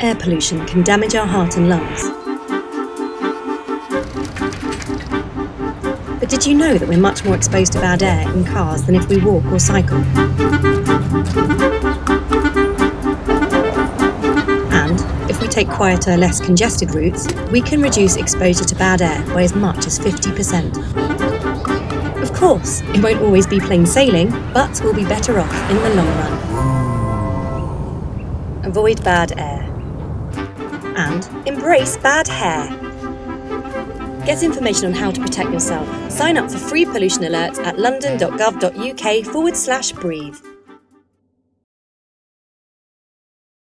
air pollution can damage our heart and lungs. But did you know that we're much more exposed to bad air in cars than if we walk or cycle? And if we take quieter, less congested routes, we can reduce exposure to bad air by as much as 50%. Of course, it won't always be plain sailing, but we'll be better off in the long run. Avoid bad air. And embrace bad hair. Get information on how to protect yourself. Sign up for free pollution alerts at london.gov.uk forward slash breathe.